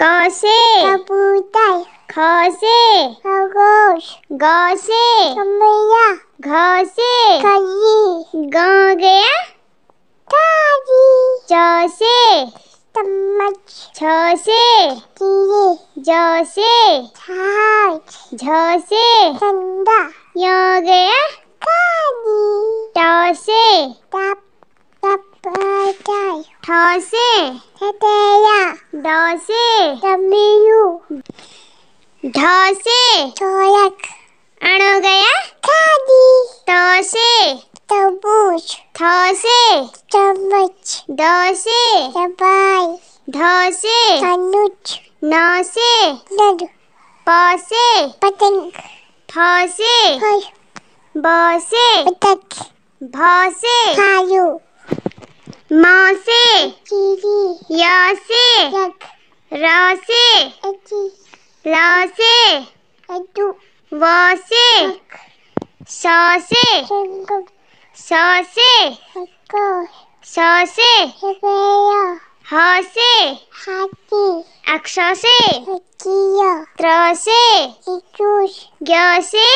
क से कबूतर। ख से खरगोश ग से कमैया घ से कली। ग गया ताजी। च से चम्मच। छ से कीड़े ज से छाछ झ से चंदा य गया काली। ट से चाय ठ से हटेया ड से डब्ल्यू ढ से ढोलक अण गया। खादी त से तरबूज। थ से चम्मच। द से दवाई ध से धनुष न से लड प से पतंग। फ से फल। ब से बतख भ से भालू म से य से र से ल से व से स से स से स से ह से अक्ष से त्र से इचूस से